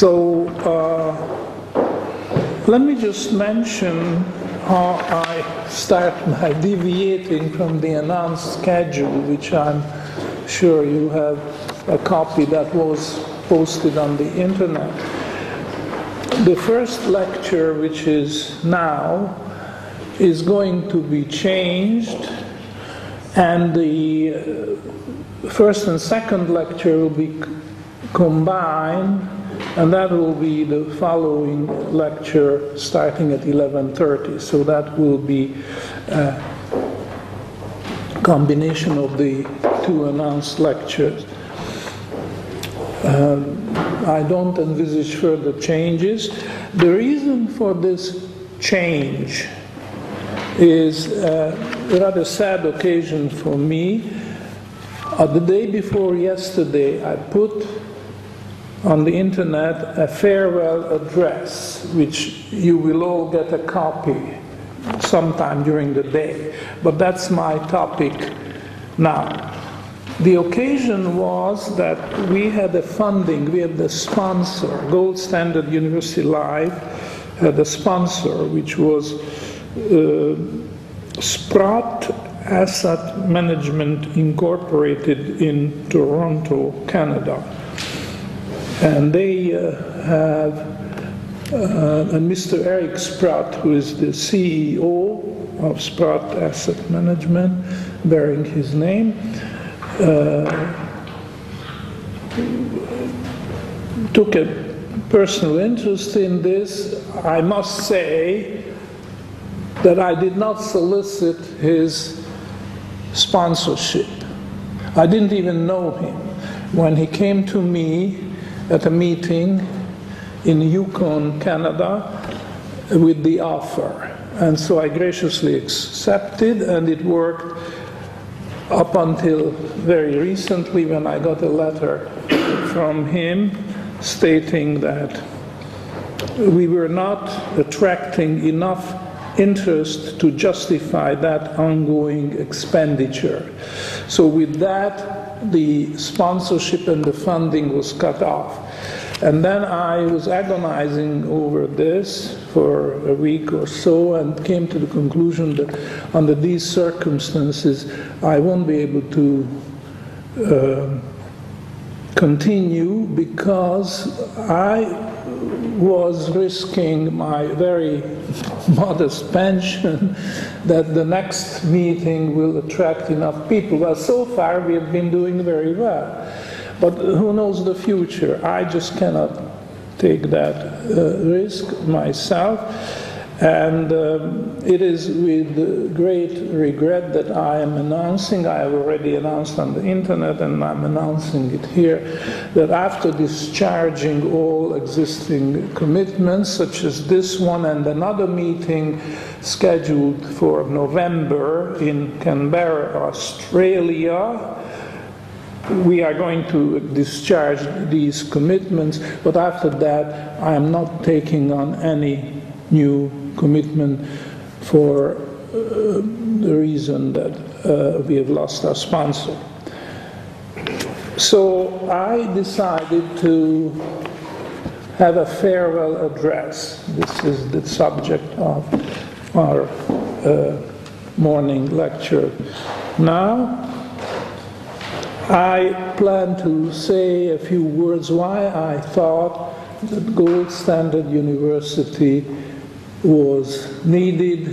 So uh, let me just mention how I start by deviating from the announced schedule, which I'm sure you have a copy that was posted on the internet. The first lecture, which is now, is going to be changed, and the uh, first and second lecture will be combined and that will be the following lecture starting at 11.30 so that will be a combination of the two announced lectures. Um, i don't envisage further changes. The reason for this change is a rather sad occasion for me. Uh, the day before yesterday i put on the internet a farewell address, which you will all get a copy sometime during the day. But that's my topic now. The occasion was that we had a funding, we had the sponsor, Gold Standard University Live had a sponsor, which was uh, Sprott Asset Management Incorporated in Toronto, Canada and they uh, have uh, Mr. Eric Sprott, who is the CEO of Sprott Asset Management, bearing his name, uh, took a personal interest in this. I must say that I did not solicit his sponsorship. I didn't even know him. When he came to me, at a meeting in Yukon, Canada, with the offer. And so I graciously accepted, and it worked up until very recently when I got a letter from him stating that we were not attracting enough interest to justify that ongoing expenditure. So, with that, the sponsorship and the funding was cut off. And then I was agonizing over this for a week or so and came to the conclusion that under these circumstances I won't be able to uh, continue because I was risking my very modest pension that the next meeting will attract enough people. Well, so far we have been doing very well. But who knows the future? I just cannot take that uh, risk myself. And um, it is with great regret that I am announcing, I have already announced on the internet and I'm announcing it here, that after discharging all existing commitments, such as this one and another meeting scheduled for November in Canberra, Australia, we are going to discharge these commitments, but after that, I am not taking on any new commitment for uh, the reason that uh, we have lost our sponsor. So I decided to have a farewell address. This is the subject of our uh, morning lecture. Now, I plan to say a few words why I thought that Gold Standard University was needed,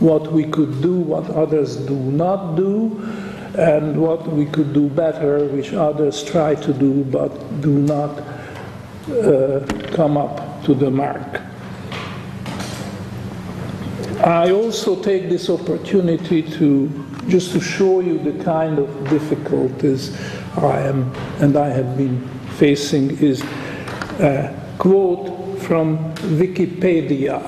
what we could do, what others do not do, and what we could do better, which others try to do but do not uh, come up to the mark. I also take this opportunity to just to show you the kind of difficulties I am and I have been facing is a quote from Wikipedia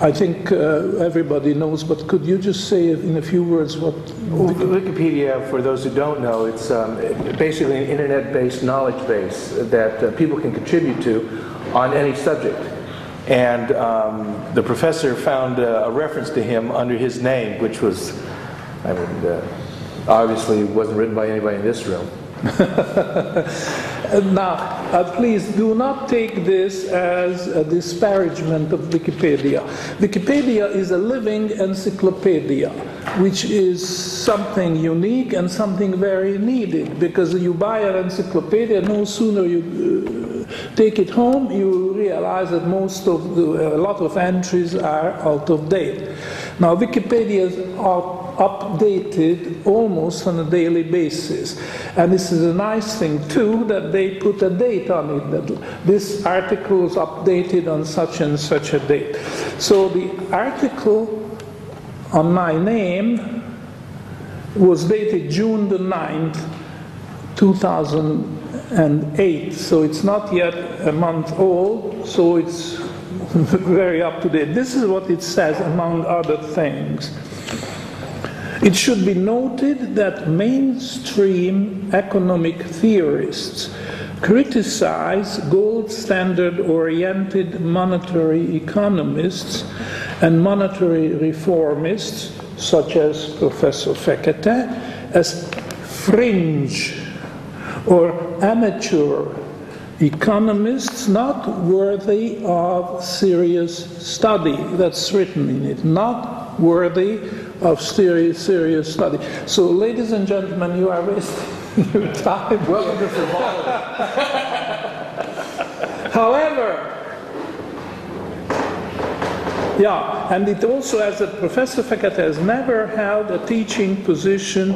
I think uh, everybody knows, but could you just say in a few words what? Wikipedia, for those who don't know, it's um, basically an internet-based knowledge base that uh, people can contribute to on any subject. And um, the professor found uh, a reference to him under his name, which was, I mean, uh, obviously wasn't written by anybody in this room. Now, uh, please do not take this as a disparagement of Wikipedia. Wikipedia is a living encyclopedia, which is something unique and something very needed because you buy an encyclopedia, no sooner you uh, take it home, you realize that most of the, a lot of entries are out of date. Now, Wikipedia is out updated almost on a daily basis. And this is a nice thing too that they put a date on it, that this article is updated on such and such a date. So the article on my name was dated June the 9th, 2008. So it's not yet a month old, so it's very up to date. This is what it says, among other things. It should be noted that mainstream economic theorists criticize gold standard oriented monetary economists and monetary reformists, such as Professor Fekete, as fringe or amateur economists not worthy of serious study. That's written in it. Not worthy of serious, serious study. So, ladies and gentlemen, you are wasting your time. Welcome to frivolity. However, yeah, and it also has that Professor Fekete has never held a teaching position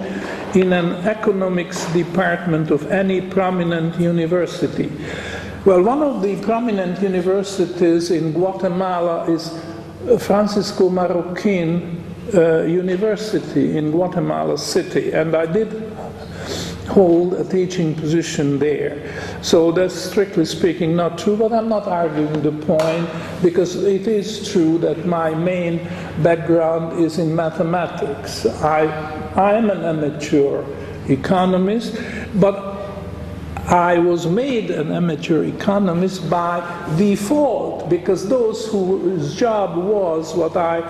in an economics department of any prominent university. Well, one of the prominent universities in Guatemala is Francisco Marroquin uh, University in Guatemala City, and I did hold a teaching position there. So that's strictly speaking not true, but I'm not arguing the point because it is true that my main background is in mathematics. I, I'm an amateur economist, but I was made an amateur economist by default because those whose job was what I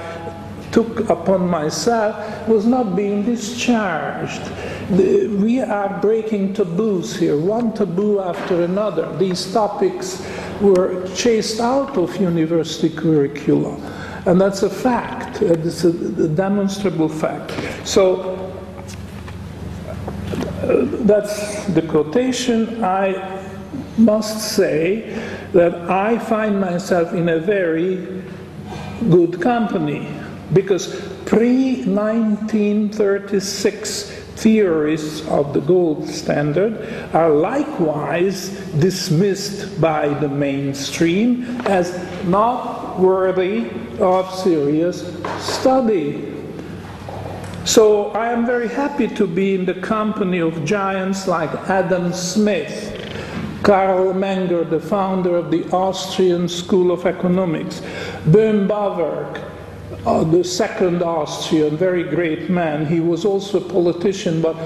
took upon myself was not being discharged. We are breaking taboos here, one taboo after another. These topics were chased out of university curricula. And that's a fact, it's a demonstrable fact. So uh, that's the quotation. I must say that I find myself in a very good company because pre 1936 theorists of the gold standard are likewise dismissed by the mainstream as not worthy of serious study. So I am very happy to be in the company of giants like Adam Smith, Karl Menger, the founder of the Austrian School of Economics, Böhm Bawerk, uh, the second Austrian, very great man. He was also a politician, but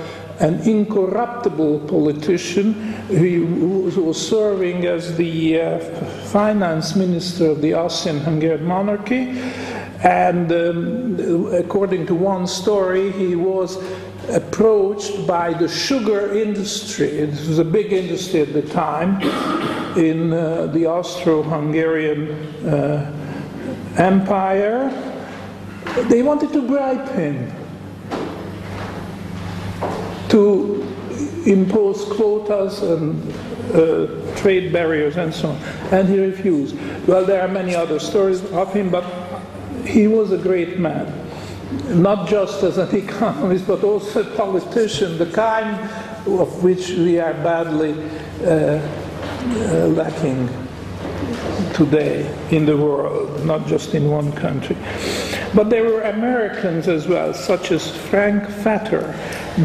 an incorruptible politician. He was serving as the uh, finance minister of the Austrian Hungarian monarchy. And um, according to one story, he was approached by the sugar industry. It was a big industry at the time in uh, the Austro Hungarian uh, Empire they wanted to bribe him to impose quotas and uh, trade barriers and so on. And he refused. Well, there are many other stories of him, but he was a great man. Not just as an economist, but also a politician, the kind of which we are badly uh, uh, lacking today in the world, not just in one country. But there were Americans as well, such as Frank Fetter,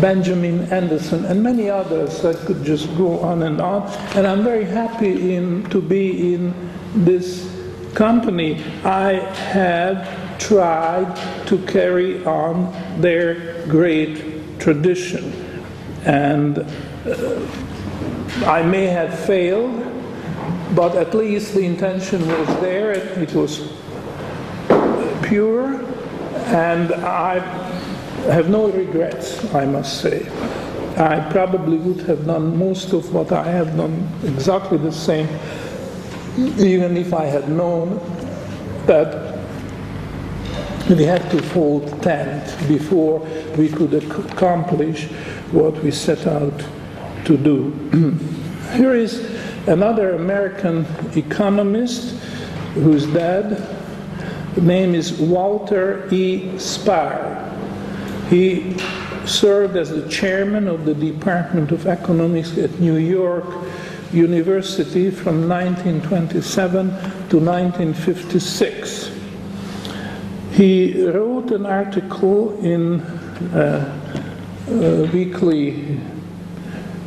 Benjamin Anderson, and many others that could just go on and on. And I'm very happy in, to be in this company. I have tried to carry on their great tradition. And uh, I may have failed, but at least the intention was there. It was pure, and I have no regrets, I must say. I probably would have done most of what I have done exactly the same, even if I had known that we had to fold tent before we could accomplish what we set out to do. Here is another American economist who's dead. The name is Walter E. Spahr. He served as the chairman of the Department of Economics at New York University from 1927 to 1956. He wrote an article in a, a weekly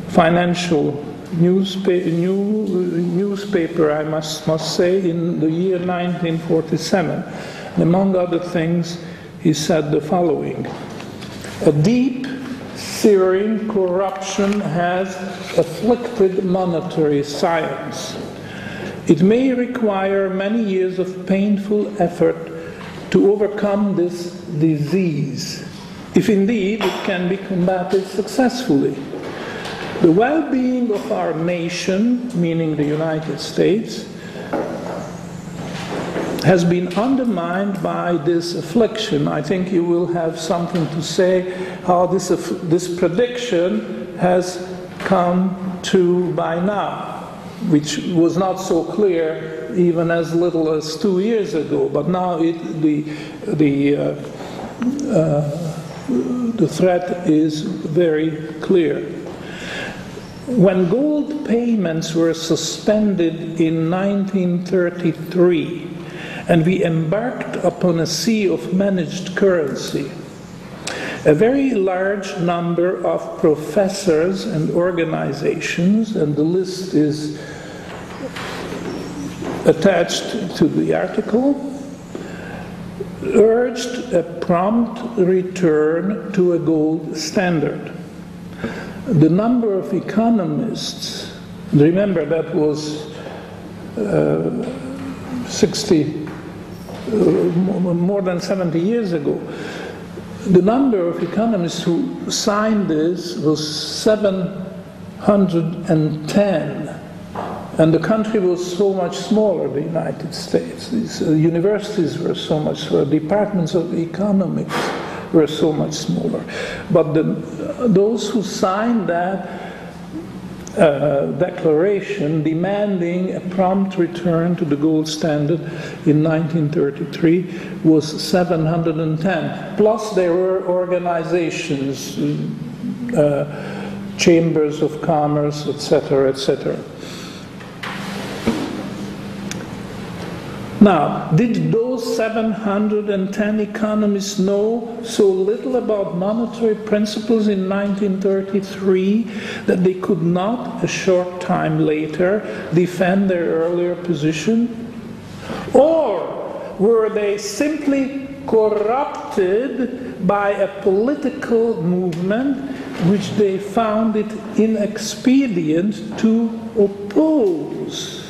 financial newspaper, new, newspaper, I must, must say, in the year 1947. And among other things, he said the following A deep, searing corruption has afflicted monetary science. It may require many years of painful effort to overcome this disease, if indeed it can be combated successfully. The well being of our nation, meaning the United States, has been undermined by this affliction. I think you will have something to say how this, this prediction has come to by now, which was not so clear even as little as two years ago, but now it, the, the, uh, uh, the threat is very clear. When gold payments were suspended in 1933 and we embarked upon a sea of managed currency, a very large number of professors and organizations, and the list is attached to the article, urged a prompt return to a gold standard the number of economists, remember that was uh, 60, uh, more than 70 years ago, the number of economists who signed this was 710. And the country was so much smaller, the United States. These uh, universities were so much smaller, departments of economics were so much smaller. But the, those who signed that uh, declaration demanding a prompt return to the gold standard in 1933 was 710. Plus, there were organizations, uh, chambers of commerce, etc., etc. Now, did those 710 economists know so little about monetary principles in 1933 that they could not, a short time later, defend their earlier position? Or were they simply corrupted by a political movement which they found it inexpedient to oppose?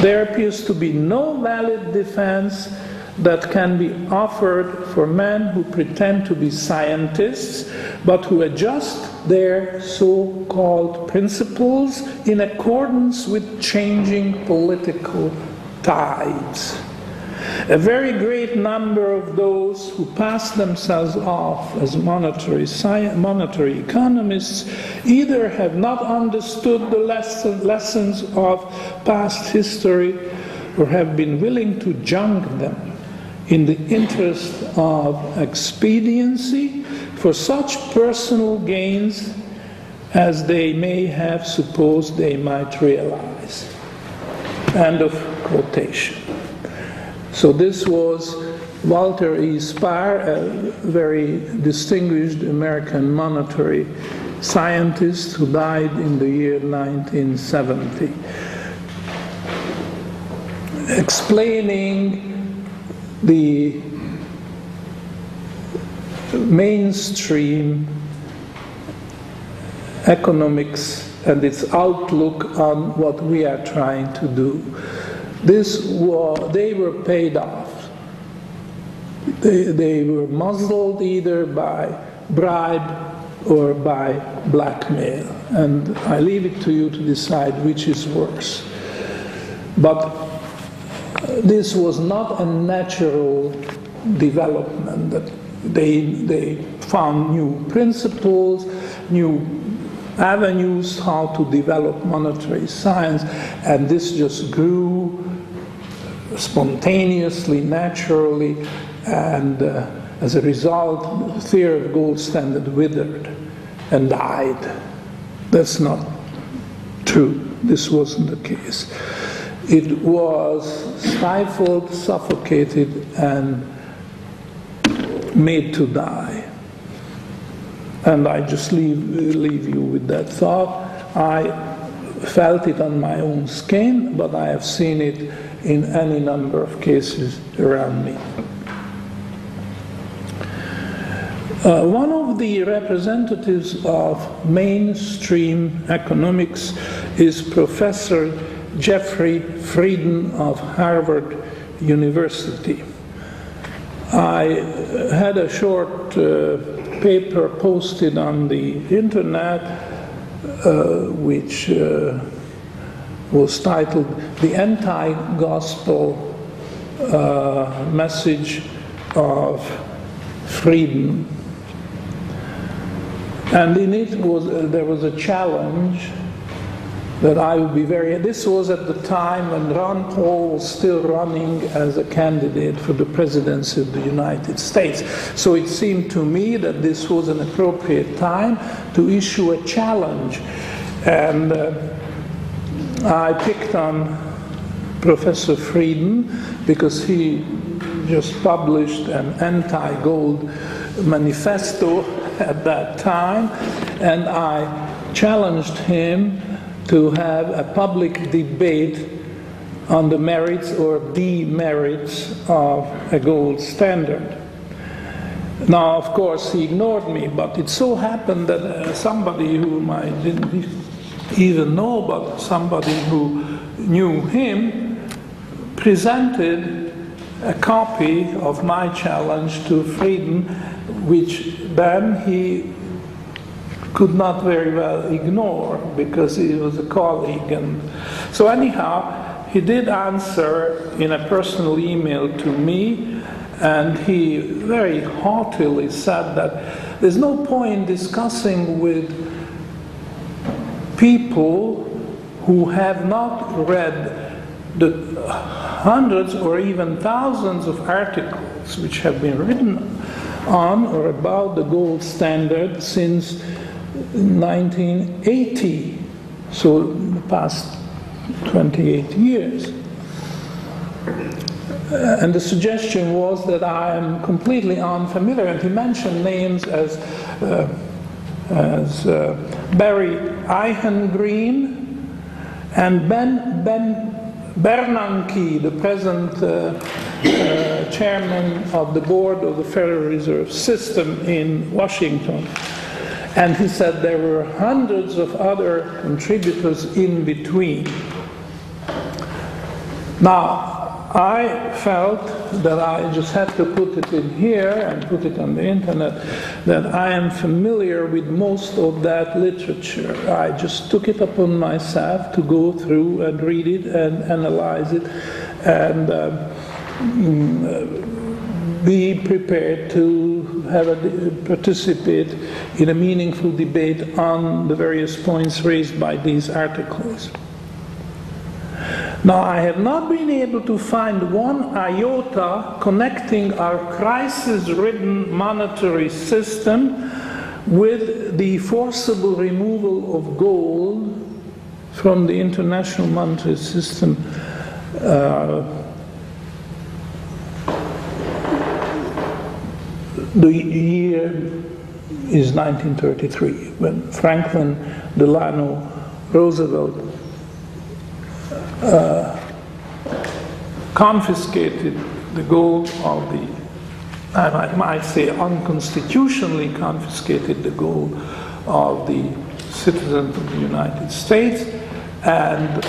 There appears to be no valid defense that can be offered for men who pretend to be scientists but who adjust their so called principles in accordance with changing political tides. A very great number of those who pass themselves off as monetary, monetary economists either have not understood the lesson, lessons of past history or have been willing to junk them in the interest of expediency for such personal gains as they may have supposed they might realize. End of quotation. So this was Walter E. Spahr, a very distinguished American monetary scientist who died in the year 1970, explaining the mainstream economics and its outlook on what we are trying to do. This war, they were paid off. They, they were muzzled either by bribe or by blackmail. And I leave it to you to decide which is worse. But uh, this was not a natural development that they, they found new principles, new avenues how to develop monetary science, and this just grew spontaneously, naturally, and uh, as a result, the theory of gold standard withered and died. That's not true. This wasn't the case. It was stifled, suffocated, and made to die. And I just leave, leave you with that thought. I felt it on my own skin, but I have seen it in any number of cases around me. Uh, one of the representatives of mainstream economics is Professor Jeffrey Frieden of Harvard University. I had a short uh, paper posted on the internet uh, which uh, was titled The Anti Gospel uh, Message of Freedom. and in it was uh, there was a challenge that I would be very. This was at the time when Ron Paul was still running as a candidate for the presidency of the United States. So it seemed to me that this was an appropriate time to issue a challenge, and uh, I picked on Professor Frieden because he just published an anti-gold manifesto at that time, and I challenged him to have a public debate on the merits or demerits of a gold standard. Now, of course, he ignored me, but it so happened that uh, somebody whom I didn't even know, but somebody who knew him, presented a copy of my challenge to Frieden which then he could not very well ignore because he was a colleague. And so, anyhow, he did answer in a personal email to me, and he very haughtily said that there's no point discussing with people who have not read the hundreds or even thousands of articles which have been written on or about the gold standard since 1980, so the past 28 years. Uh, and the suggestion was that I am completely unfamiliar, and he mentioned names as, uh, as uh, Barry Eichengreen and Ben, ben Bernanke, the present uh, uh, chairman of the board of the Federal Reserve System in Washington. And he said there were hundreds of other contributors in between. Now, I felt that I just had to put it in here and put it on the internet, that I am familiar with most of that literature. I just took it upon myself to go through and read it and analyze it and uh, be prepared to have a, participate in a meaningful debate on the various points raised by these articles. Now, I have not been able to find one iota connecting our crisis ridden monetary system with the forcible removal of gold from the international monetary system. Uh, the year is 1933 when Franklin Delano Roosevelt Uh, confiscated the gold of the, I might say unconstitutionally confiscated the gold of the citizens of the United States and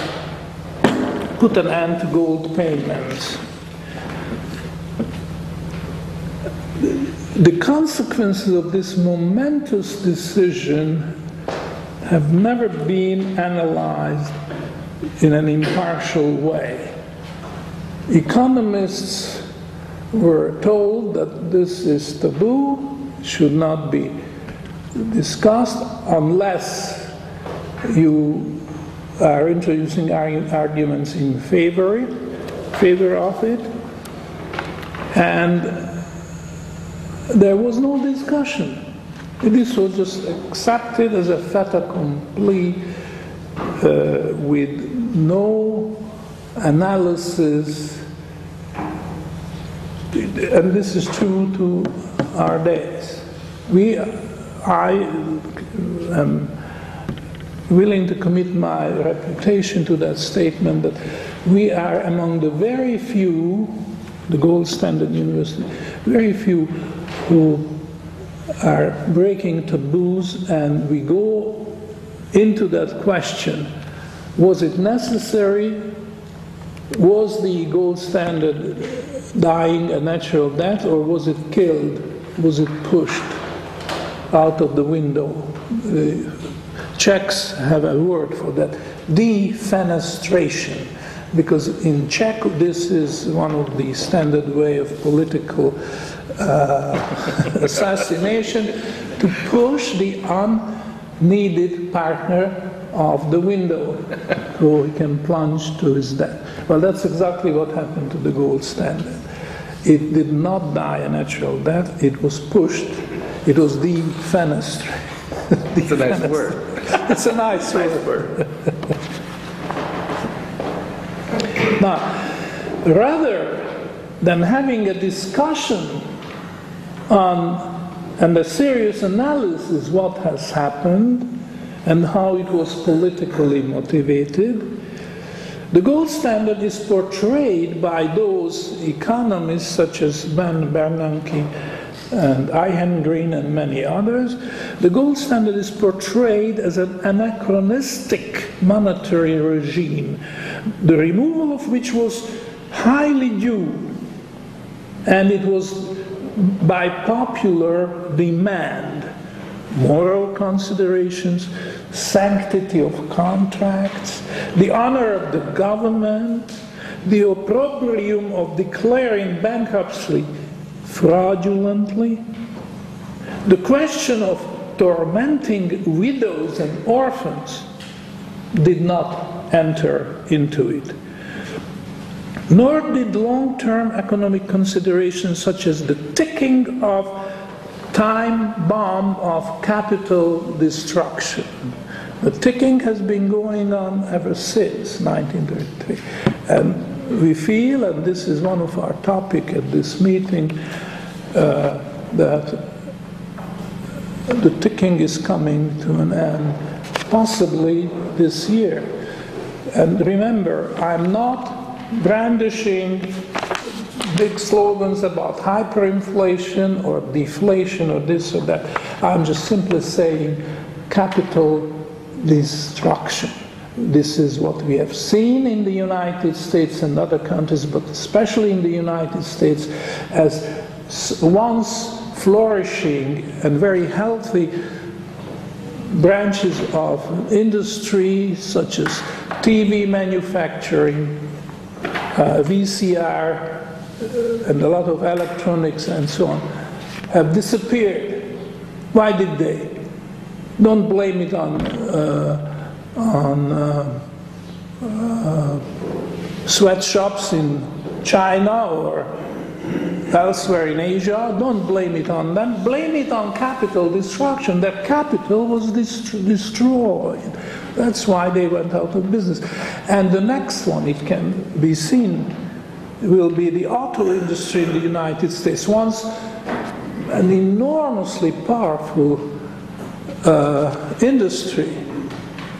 put an end to gold payments. the consequences of this momentous decision have never been analyzed in an impartial way. Economists were told that this is taboo, should not be discussed unless you are introducing arguments in favor, favor of it. And there was no discussion. This was just accepted as a fait accompli uh, with no analysis. And this is true to our days. We, I am willing to commit my reputation to that statement that we are among the very few, the gold standard university, very few who are breaking taboos and we go into that question was it necessary? Was the gold standard dying a natural death or was it killed? Was it pushed out of the window? The Czechs have a word for that defenestration because in Czech this is one of the standard way of political uh, assassination to push the unneeded partner off the window so he can plunge to his death. Well, that's exactly what happened to the gold standard. It did not die a natural death, it was pushed, it was defenestrated. It's a nice word. It's a nice, Nice word. word. Now, rather than having a discussion on and a serious analysis what has happened and how it was politically motivated, the gold standard is portrayed by those economists such as Ben Bernanke and Eichengreen and many others. The gold standard is portrayed as an anachronistic monetary regime, the removal of which was highly due, and it was by popular demand. Moral considerations, sanctity of contracts, the honor of the government, the opprobrium of declaring bankruptcy fraudulently, the question of tormenting widows and orphans did not enter into it. Nor did long term economic considerations such as the ticking of time bomb of capital destruction. The ticking has been going on ever since 1933. And we feel, and this is one of our topic at this meeting, uh, that the ticking is coming to an end, possibly this year. And remember, I'm not brandishing big slogans about hyperinflation or deflation or this or that. I'm just simply saying capital destruction. This is what we have seen in the United States and other countries, but especially in the United States, as once flourishing and very healthy branches of industry, such as TV manufacturing, uh, VCR, and a lot of electronics and so on, have disappeared. Why did they? Don't blame it on, uh, on uh, uh, sweatshops in China or elsewhere in Asia. Don't blame it on them. Blame it on capital destruction. Their capital was dest- destroyed. That's why they went out of business. And the next one, it can be seen, will be the auto industry in the United States. Once an enormously powerful uh, industry,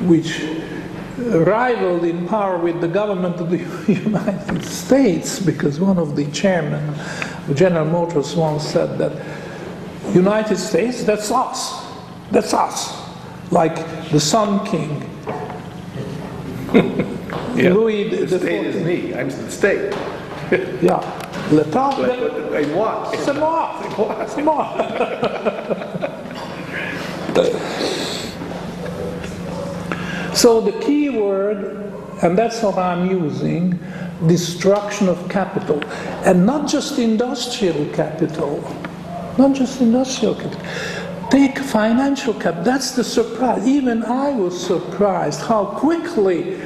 which rivaled in power with the government of the United States, because one of the chairmen of General Motors once said that United States, that's us, that's us, like the Sun King. Yeah. Louis The the state is me, I'm the state. yeah. Le Like, de- what- like what? C'est moi. C'est moi. so the key word, and that's what I'm using, destruction of capital. And not just industrial capital. Not just industrial capital. Take financial capital. That's the surprise. Even I was surprised how quickly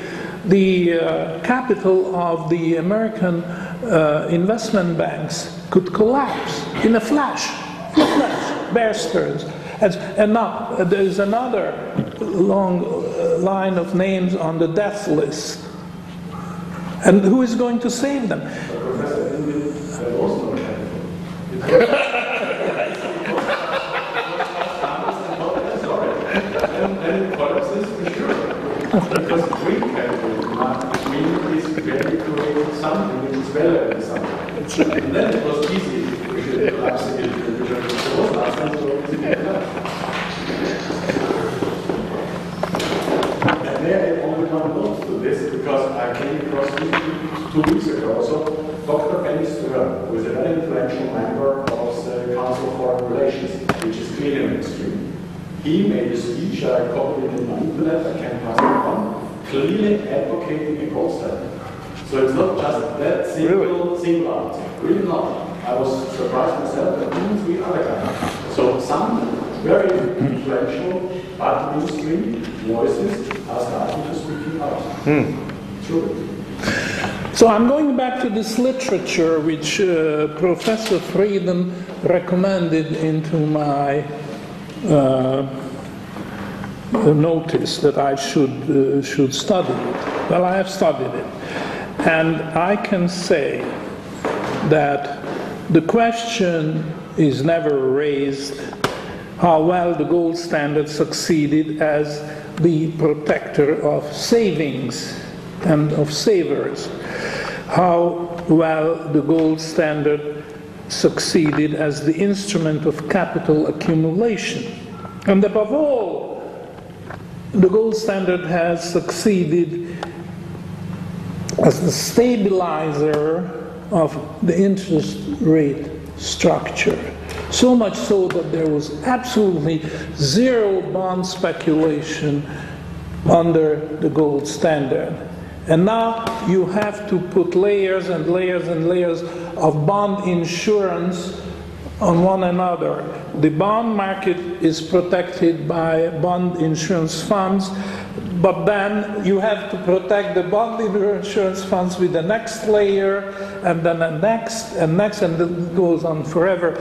the uh, capital of the American uh, investment banks could collapse in a flash. In a flash. Bear Stearns. And, and now uh, there's another long uh, line of names on the death list. And who is going to save them? Is something And then it was easy to collapse it into the time, so it's collapse. And there I only note to this because I came across it two weeks ago. So Dr. Benny Stern, who is a very influential member of the Council of Foreign Relations, which is clearly mainstream, he made a speech, I copied it in my internet, I can pass it on, clearly advocating a standard. So it's not just that single, single out. Really not. I was surprised myself that even three other guys. So some very influential but mainstream voices are starting to speak out. True. So I'm going back to this literature which uh, Professor Frieden recommended into my uh, notice that I should uh, should study it. Well, I have studied it, and I can say that the question is never raised how well the gold standard succeeded as the protector of savings and of savers, how well the gold standard succeeded as the instrument of capital accumulation. And above all, the gold standard has succeeded as the stabilizer of the interest rate structure. So much so that there was absolutely zero bond speculation under the gold standard. And now you have to put layers and layers and layers of bond insurance on one another. The bond market is protected by bond insurance funds, but then you have to protect the bond insurance funds with the next layer, and then the next, and next, and it goes on forever.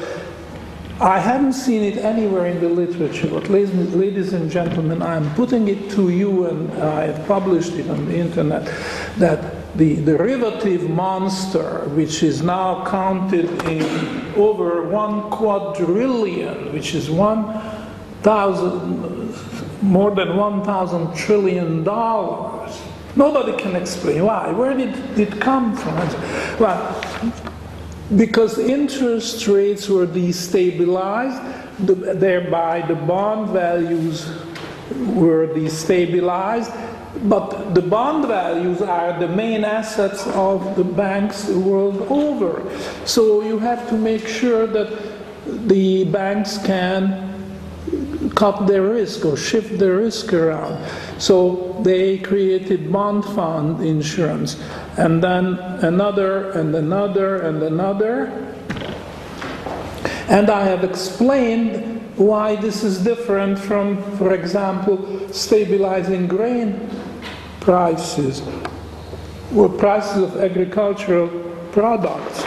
I haven't seen it anywhere in the literature, but ladies, ladies and gentlemen, I'm putting it to you, and I have published it on the internet, that the derivative monster, which is now counted in over one quadrillion, which is one thousand, more than one thousand trillion dollars. Nobody can explain why. Where did it come from? Well, because interest rates were destabilized, thereby the bond values were destabilized, but the bond values are the main assets of the banks the world over. So you have to make sure that the banks can cut their risk or shift their risk around. So they created bond fund insurance, and then another, and another, and another. And I have explained why this is different from, for example, stabilizing grain prices or prices of agricultural products.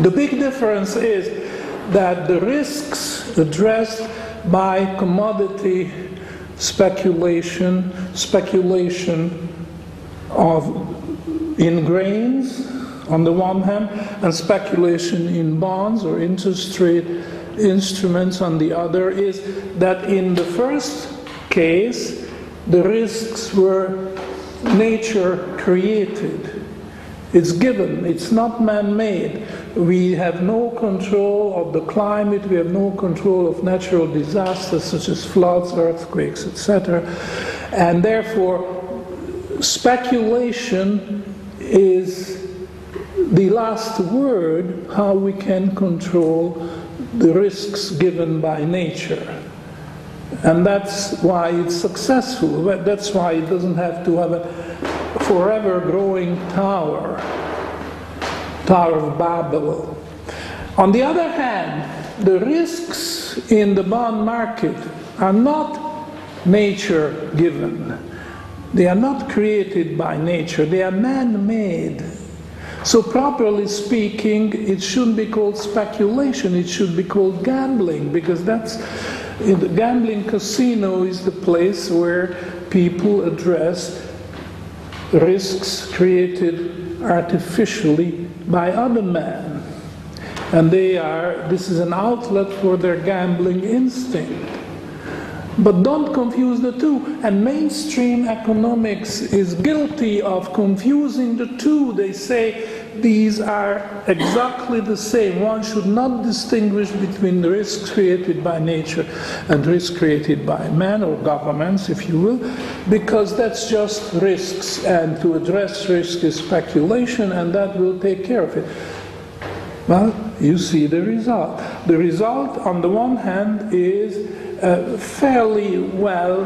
The big difference is that the risks addressed by commodity speculation, speculation of in grains on the one hand, and speculation in bonds or interest rate instruments on the other, is that in the first case, the risks were nature created. It's given, it's not man made. We have no control of the climate, we have no control of natural disasters such as floods, earthquakes, etc. And therefore, speculation is the last word how we can control the risks given by nature. And that's why it's successful. That's why it doesn't have to have a forever growing tower, Tower of Babel. On the other hand, the risks in the bond market are not nature given. They are not created by nature, they are man made. So, properly speaking, it shouldn't be called speculation, it should be called gambling, because that's the gambling casino is the place where people address risks created artificially by other men. And they are, this is an outlet for their gambling instinct. But don't confuse the two. And mainstream economics is guilty of confusing the two. They say these are exactly the same. One should not distinguish between risks created by nature and risks created by man or governments, if you will, because that's just risks. And to address risk is speculation, and that will take care of it. Well, you see the result. The result, on the one hand, is a fairly well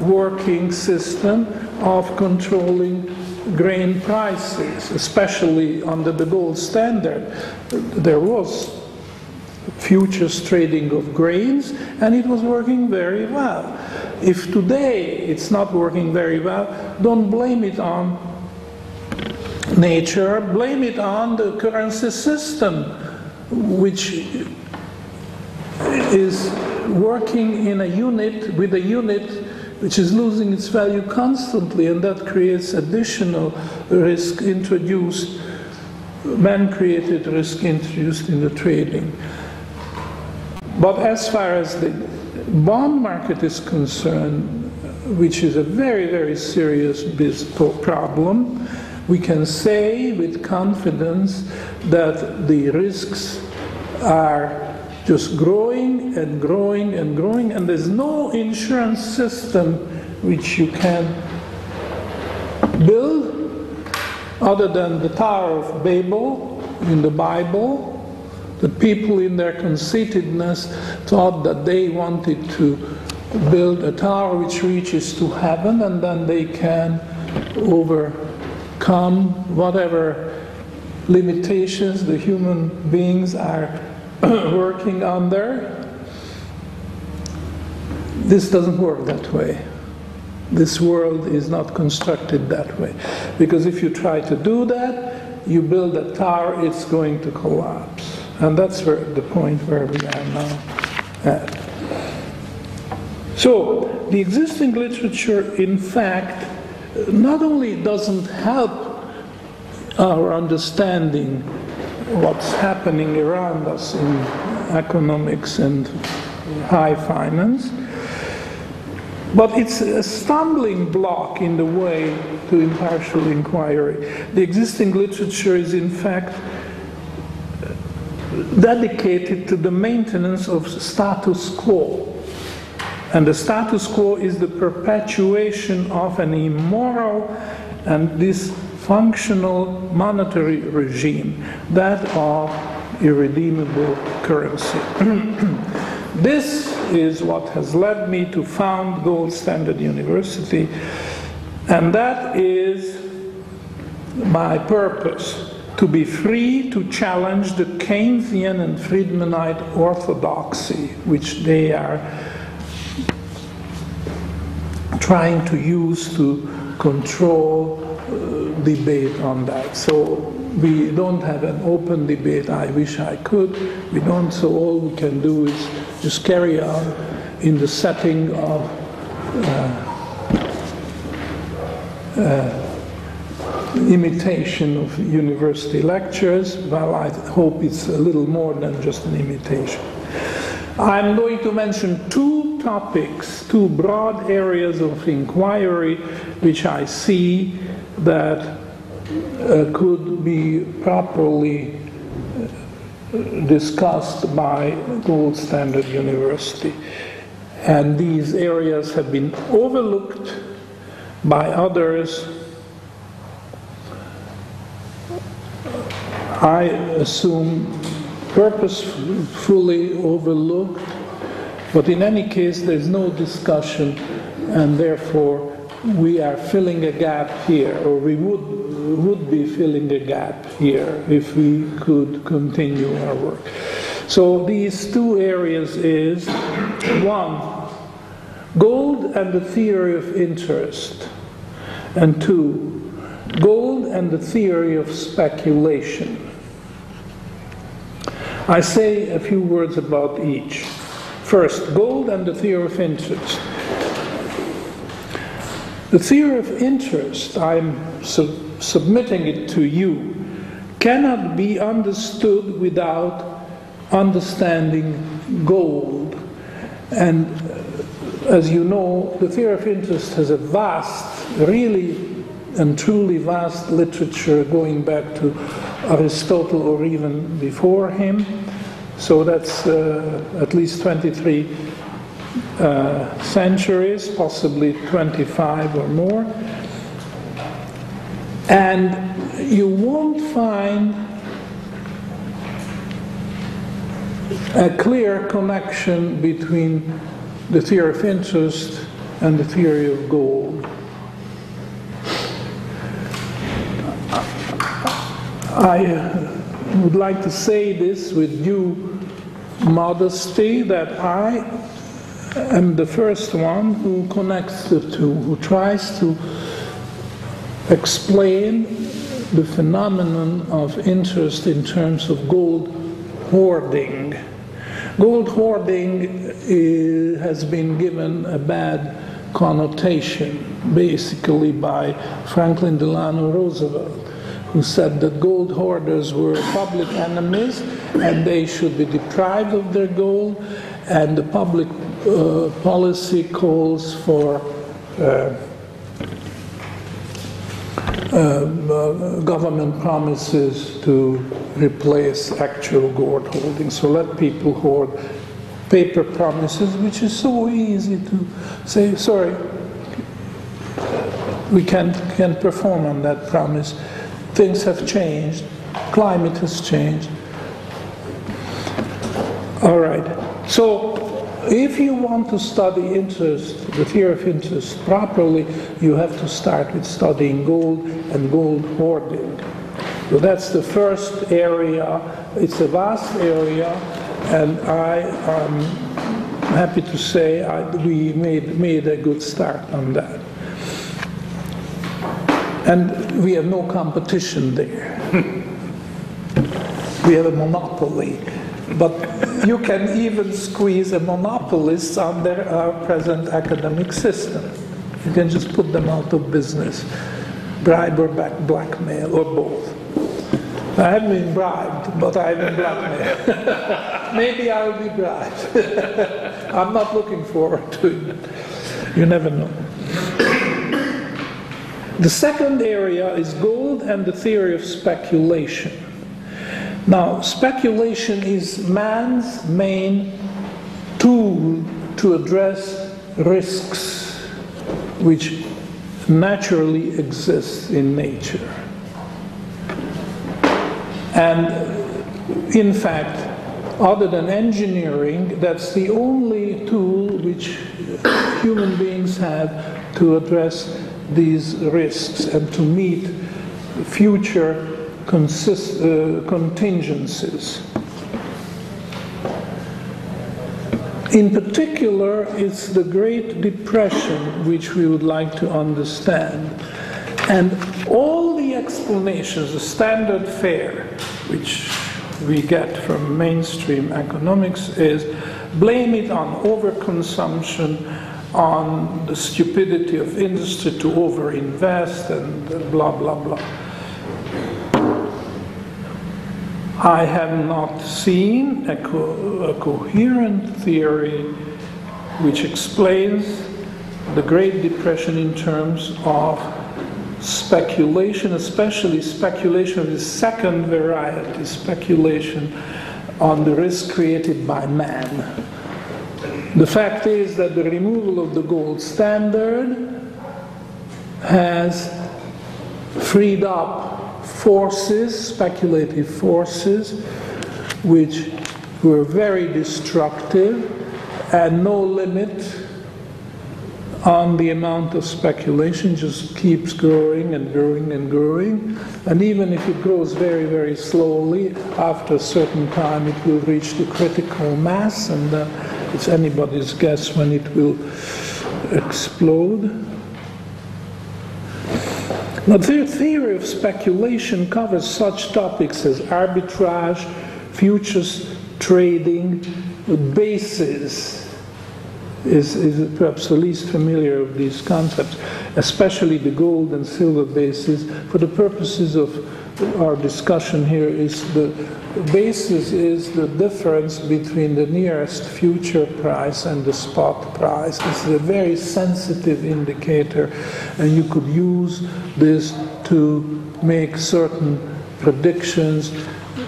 working system of controlling grain prices, especially under the gold standard. There was futures trading of grains and it was working very well. If today it's not working very well, don't blame it on nature, blame it on the currency system, which is working in a unit with a unit which is losing its value constantly, and that creates additional risk introduced, man created risk introduced in the trading. But as far as the bond market is concerned, which is a very, very serious problem, we can say with confidence that the risks are just growing and growing and growing, and there's no insurance system which you can build other than the Tower of Babel in the Bible. The people, in their conceitedness, thought that they wanted to build a tower which reaches to heaven, and then they can overcome whatever limitations the human beings are working on there. This doesn't work that way. This world is not constructed that way. Because if you try to do that, you build a tower, it's going to collapse. And that's where the point where we are now at. So, the existing literature, in fact, not only doesn't help our understanding what's happening around us in economics and high finance. But it's a stumbling block in the way to impartial inquiry. The existing literature is, in fact, dedicated to the maintenance of status quo. And the status quo is the perpetuation of an immoral and this functional monetary regime, that of irredeemable currency. this is what has led me to found Gold Standard University, and that is my purpose to be free to challenge the Keynesian and Friedmanite orthodoxy, which they are trying to use to control uh, debate on that. So we don't have an open debate. I wish I could. We don't. So all we can do is just carry on in the setting of uh, uh, imitation of university lectures. Well, I hope it's a little more than just an imitation. I'm going to mention two topics, two broad areas of inquiry which I see that uh, could be properly uh, discussed by Gold Standard University. And these areas have been overlooked by others I assume purposefully overlooked, but in any case, there's no discussion, and therefore we are filling a gap here, or we would, would be filling a gap here if we could continue our work. So these two areas is one, gold and the theory of interest, and two, gold and the theory of speculation. I say a few words about each. First, gold and the theory of interest. The theory of interest, I'm su- submitting it to you, cannot be understood without understanding gold. And uh, as you know, the theory of interest has a vast, really and truly vast literature going back to Aristotle or even before him. So that's uh, at least 23 uh, centuries, possibly 25 or more. And you won't find a clear connection between the theory of interest and the theory of gold. I uh, would like to say this with due modesty that I am the first one who connects the two, who tries to explain the phenomenon of interest in terms of gold hoarding. Gold hoarding is, has been given a bad connotation, basically by Franklin Delano Roosevelt, who said that gold hoarders were public enemies and they should be deprived of their gold, and the public uh, policy calls for uh, uh, government promises to replace actual gold holdings. So let people hoard paper promises, which is so easy to say, sorry, we can't, can't perform on that promise. Things have changed, climate has changed. All right, so if you want to study interest, the theory of interest properly, you have to start with studying gold and gold hoarding. So that's the first area. It's a vast area, and I am happy to say I, we made, made a good start on that. And we have no competition there. we have a monopoly. But you can even squeeze a monopolist under our present academic system. You can just put them out of business, bribe or back blackmail, or both. I haven't been bribed, but I've been blackmailed. Maybe I'll be bribed. I'm not looking forward to it. You never know. The second area is gold and the theory of speculation. Now, speculation is man's main tool to address risks which naturally exist in nature. And in fact, other than engineering, that's the only tool which human beings have to address these risks and to meet future consist, uh, contingencies. In particular, it's the Great Depression which we would like to understand. And all the explanations, the standard fare, which we get from mainstream economics, is blame it on overconsumption, on the stupidity of industry to overinvest, and blah, blah, blah. I have not seen a, co- a coherent theory which explains the Great Depression in terms of speculation, especially speculation of the second variety, speculation on the risk created by man. The fact is that the removal of the gold standard has freed up forces, speculative forces, which were very destructive and no limit on the amount of speculation just keeps growing and growing and growing. And even if it grows very very slowly after a certain time it will reach the critical mass and uh, it's anybody's guess when it will explode now, the theory of speculation covers such topics as arbitrage, futures trading, uh, basis is, is perhaps the least familiar of these concepts, especially the gold and silver basis. For the purposes of our discussion here, is the basis is the difference between the nearest future price and the spot price. It's a very sensitive indicator, and you could use this to make certain predictions.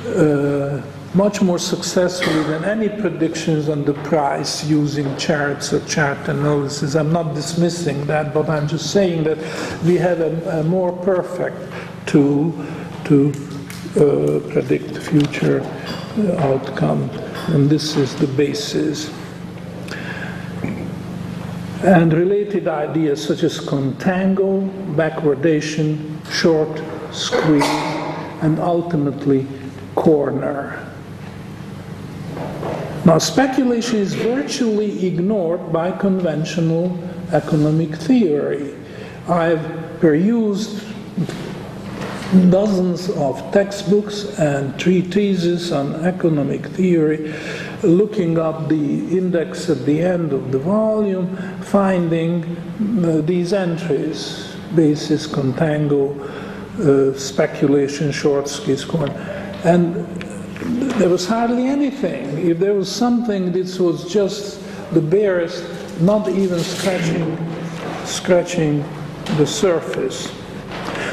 Uh, much more successfully than any predictions on the price using charts or chart analysis. I'm not dismissing that, but I'm just saying that we have a, a more perfect tool to uh, predict future uh, outcome, and this is the basis. And related ideas such as contango, backwardation, short squeeze, and ultimately corner. Now, speculation is virtually ignored by conventional economic theory. I've perused dozens of textbooks and treatises on economic theory, looking up the index at the end of the volume, finding uh, these entries basis, contango, uh, speculation, short corn. And there was hardly anything. If there was something, this was just the barest, not even scratching, scratching the surface.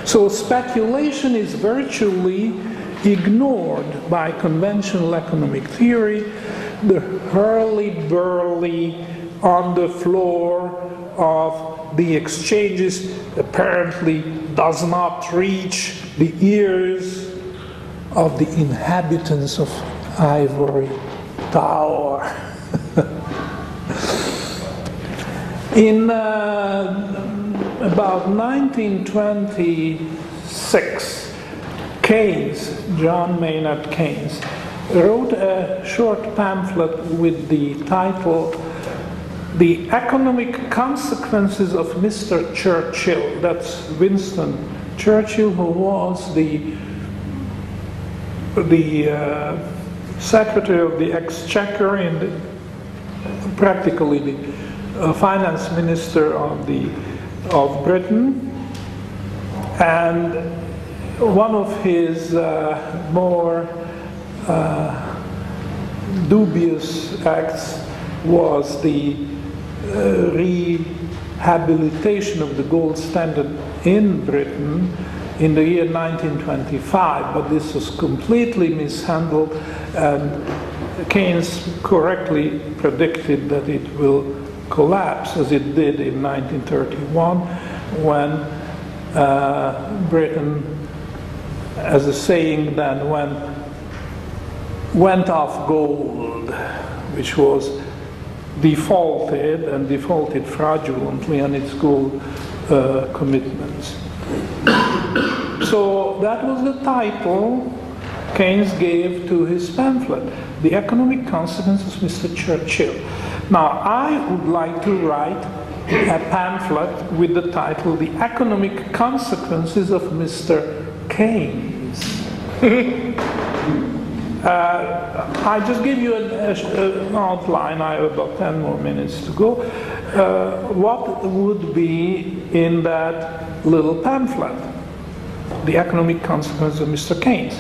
So speculation is virtually ignored by conventional economic theory. The hurly-burly on the floor of the exchanges apparently does not reach the ears of the inhabitants of Ivory Tower. In uh, about 1926, Keynes, John Maynard Keynes, wrote a short pamphlet with the title The Economic Consequences of Mr. Churchill. That's Winston Churchill, who was the the uh, Secretary of the Exchequer and practically the uh, Finance Minister of the of Britain, and one of his uh, more uh, dubious acts was the uh, rehabilitation of the gold standard in Britain in the year 1925, but this was completely mishandled, and Keynes correctly predicted that it will collapse, as it did in 1931, when uh, Britain, as a saying then, went, went off gold, which was defaulted and defaulted fraudulently on its gold uh, commitments. So that was the title Keynes gave to his pamphlet, The Economic Consequences of Mr. Churchill. Now, I would like to write a pamphlet with the title The Economic Consequences of Mr. Keynes. uh, I just give you an, an, outline, I have about 10 more minutes to go. Uh, what would be in that little pamphlet? The economic consequences of Mr. Keynes.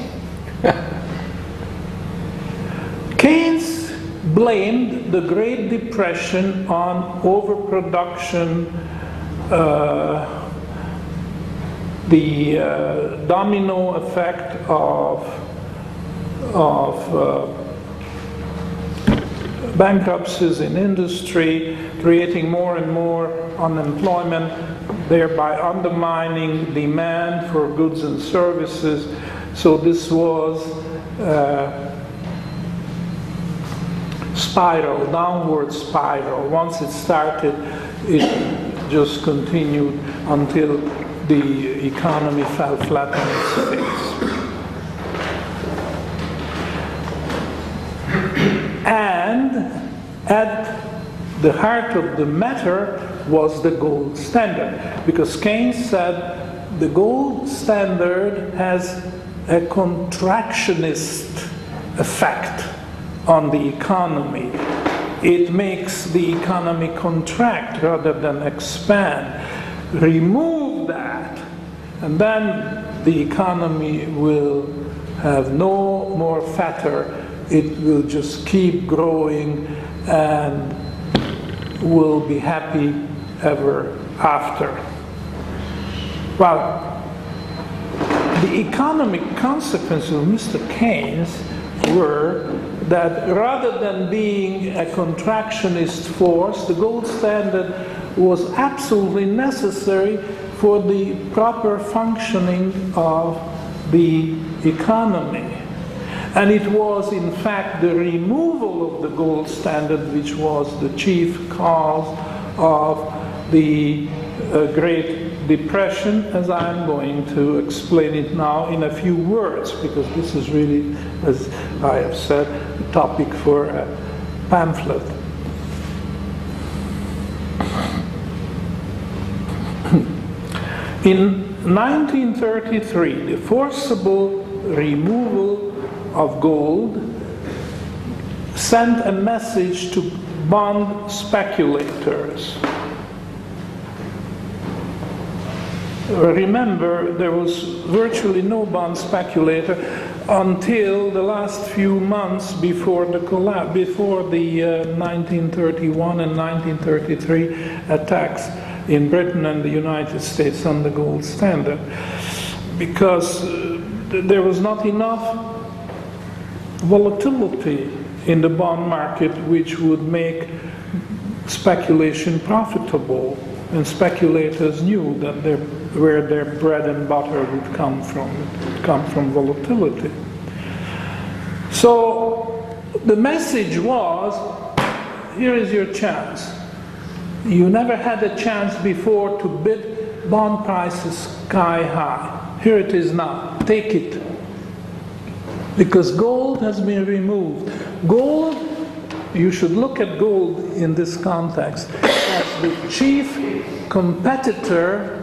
Keynes blamed the Great Depression on overproduction, uh, the uh, domino effect of, of uh, bankruptcies in industry, creating more and more unemployment, thereby undermining demand for goods and services. So this was uh, spiral, downward spiral. Once it started, it just continued until the economy fell flat on its face. And at the heart of the matter was the gold standard, because Keynes said the gold standard has a contractionist effect on the economy. It makes the economy contract rather than expand. Remove that, and then the economy will have no more fatter. It will just keep growing and will be happy ever after. Well, the economic consequences of Mr. Keynes were that rather than being a contractionist force, the gold standard was absolutely necessary for the proper functioning of the economy. And it was, in fact, the removal of the gold standard which was the chief cause of the uh, Great Depression, as I'm going to explain it now in a few words, because this is really, as I have said, a topic for a pamphlet. In 1933, the forcible removal of gold sent a message to bond speculators. Remember, there was virtually no bond speculator until the last few months before the collapse, before the uh, 1931 and 1933 attacks in Britain and the United States on the gold standard, because uh, there was not enough volatility in the bond market which would make speculation profitable. And speculators knew that their, where their bread and butter would come from, would come from volatility. So the message was here is your chance. You never had a chance before to bid bond prices sky high. Here it is now. Take it because gold has been removed. Gold, you should look at gold in this context as the chief competitor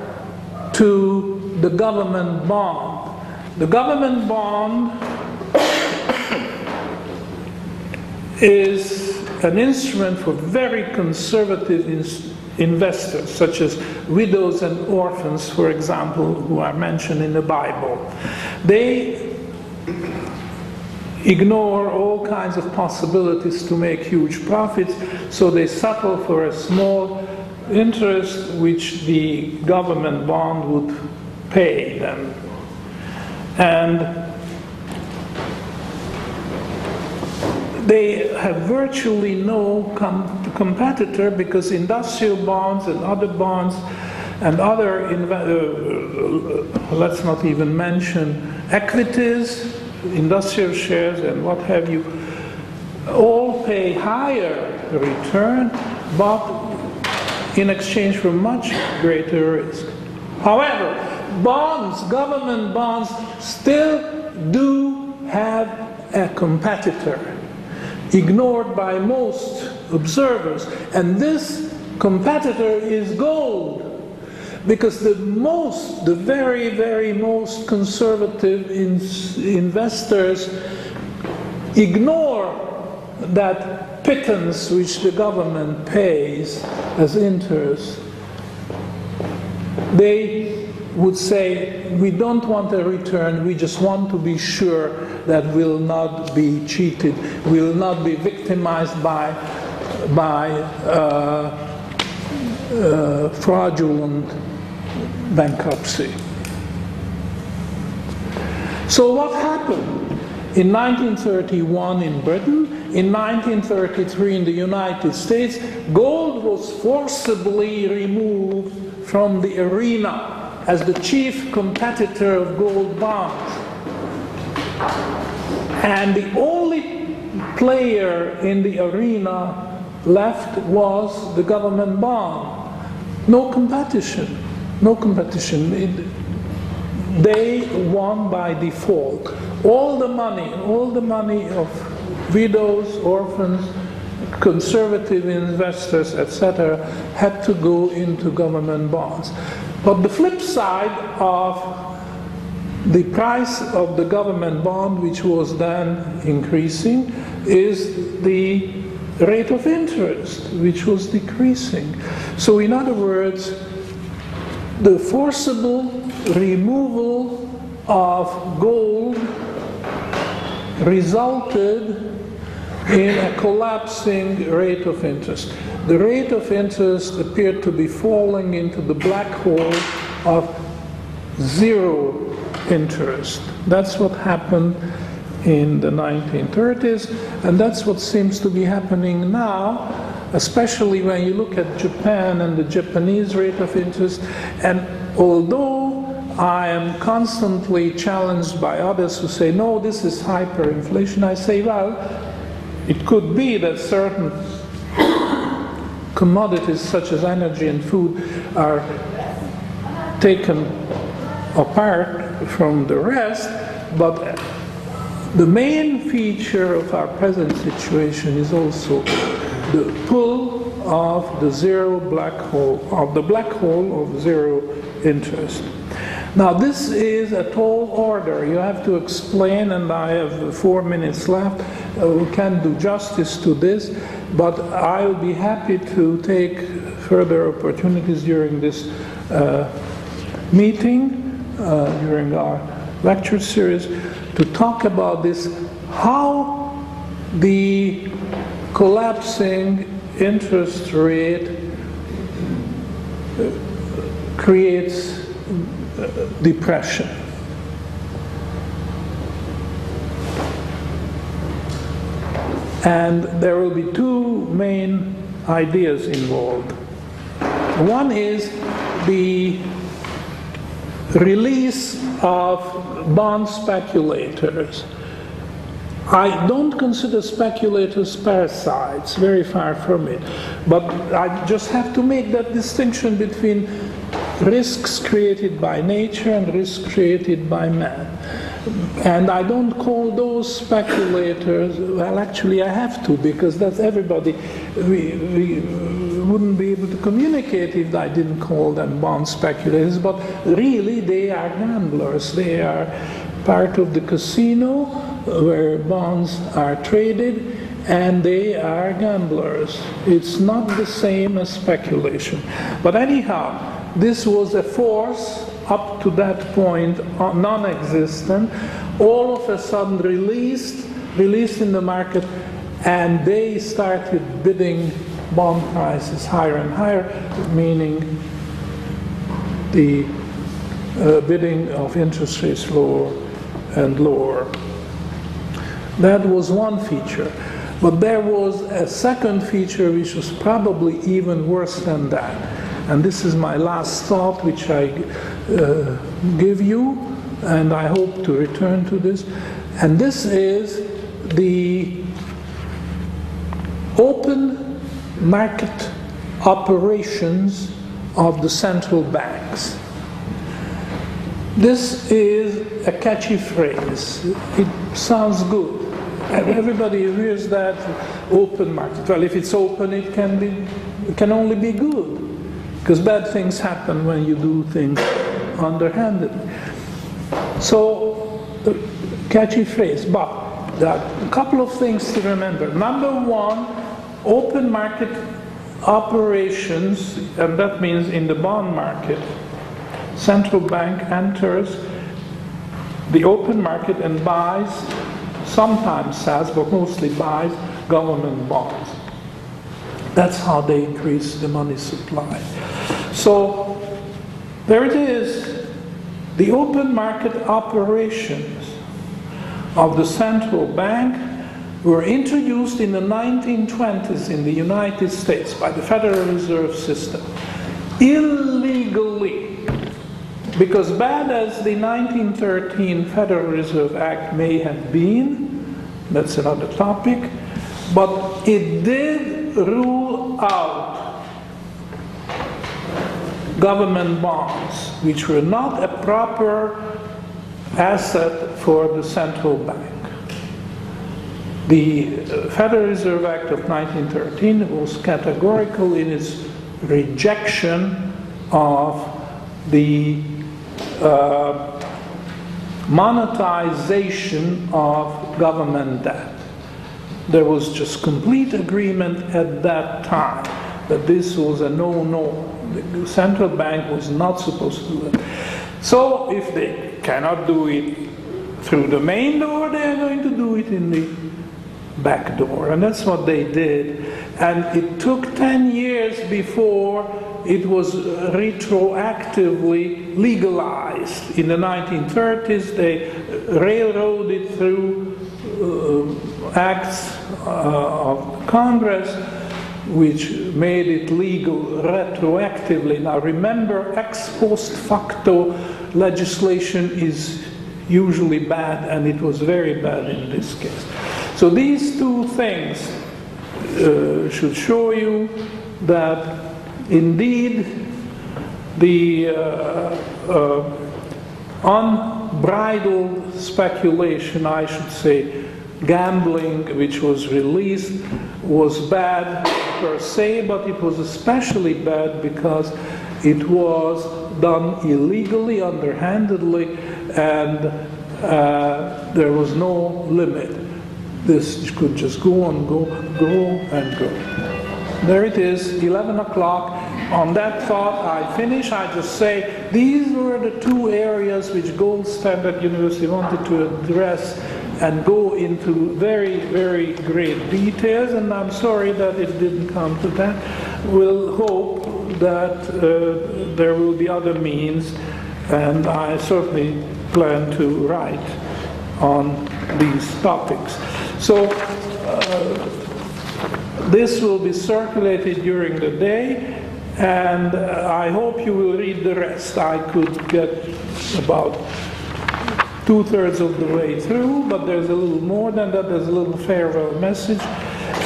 to the government bond. The government bond is an instrument for very conservative investors, such as widows and orphans, for example, who are mentioned in the Bible. They ignore all kinds of possibilities to make huge profits, so they settle for a small interest which the government bond would pay them. And they have virtually no com- competitor because industrial bonds and other bonds and other, inv- uh, let's not even mention equities, industrial shares and what have you, all pay higher return, but in exchange for much greater risk. However, bonds, government bonds, still do have a competitor, ignored by most observers, and this competitor is gold. Because the most, the very, very most conservative in, investors ignore that pittance which the government pays as interest. They would say, we don't want a return, we just want to be sure that we'll not be cheated, we'll not be victimized by, by uh, uh, fraudulent bankruptcy. So, what happened? In 1931 in Britain, in 1933 in the United States, gold was forcibly removed from the arena as the chief competitor of gold bonds. And the only player in the arena left was the government bond. No competition. No competition. It, they won by default. All the money, all the money of widows, orphans, conservative investors, etc., had to go into government bonds. But the flip side of the price of the government bond, which was then increasing, is the rate of interest, which was decreasing. So, in other words, the forcible removal of gold resulted in a collapsing rate of interest. The rate of interest appeared to be falling into the black hole of zero interest. That's what happened in the 1930s, and that's what seems to be happening now, especially when you look at Japan and the Japanese rate of interest. And although I am constantly challenged by others who say, no, this is hyperinflation, I say, well, it could be that certain commodities such as energy and food are taken apart from the rest, but the main feature of our present situation is also the pull of the zero black hole, of the black hole of zero interest. Now, this is a tall order. You have to explain, and I have four minutes left. Uh, we can't do justice to this, but I will be happy to take further opportunities during this uh, meeting, uh, during our lecture series, to talk about this how the collapsing interest rate uh, creates depression. And there will be two main ideas involved. One is the release of bond speculators. I don't consider speculators parasites, very far from it. But I just have to make that distinction between risks created by nature and risks created by man. And I don't call those speculators, well, actually, I have to, because that's everybody. We, we wouldn't be able to communicate if I didn't call them bond speculators, but really, they are gamblers. They are part of the casino where bonds are traded, and they are gamblers. It's not the same as speculation. But anyhow, this was a force up to that point uh, non-existent, all of a sudden released, released in the market, and they started bidding bond prices higher and higher, meaning the uh, bidding of interest rates lower and lower. That was one feature. But there was a second feature which was probably even worse than that. And this is my last thought, which I uh, give you, and I hope to return to this. And this is the open market operations of the central banks. This is a catchy phrase. It sounds good. And everybody hears that open market. Well, if it's open, it can be, it can only be good. Because bad things happen when you do things underhandedly. So, uh, catchy phrase, but there are a couple of things to remember. Number one, open market operations, and that means in the bond market, central bank enters the open market and buys, sometimes sells, but mostly buys government bonds. That's how they increase the money supply. So there it is. The open market operations of the central bank were introduced in the 1920s in the United States by the Federal Reserve System. illegally. Because bad as the 1913 Federal Reserve Act may have been, that's another topic, but it did rule out government bonds, which were not a proper asset for the central bank. The Federal Reserve Act of 1913 was categorical in its rejection of the uh, monetization of government debt. There was just complete agreement at that time that this was a no-no. The central bank was not supposed to do it. So if they cannot do it through the main door, they are going to do it in the back door. And that's what they did. And it took 10 years before it was retroactively legalized. In the 1930s, they railroaded through acts uh, of Congress which made it legal retroactively. Now remember, ex post facto legislation is usually bad, and it was very bad in this case. So these two things uh, should show you that indeed the uh, uh, unbridled speculation, I should say, gambling which was released was bad per se, but it was especially bad because it was done illegally, underhandedly, and uh, there was no limit. This could just go and go, go and go. There it is, 11 o'clock. On that thought, I finish. I just say these were the two areas which Gold Standard University wanted to address and go into very, very great details, and I'm sorry that it didn't come to that. We'll hope that uh, there will be other means, and I certainly plan to write on these topics. So, uh, this will be circulated during the day, and uh, I hope you will read the rest. I could get about two thirds of the way through, but there's a little more than that. There's a little farewell message,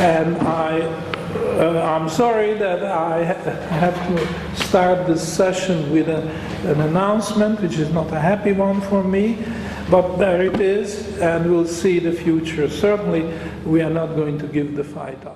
and I, uh, I'm sorry that I have to start this session with a, an announcement, which is not a happy one for me. But there it is, and we'll see the future. Certainly, we are not going to give the fight up.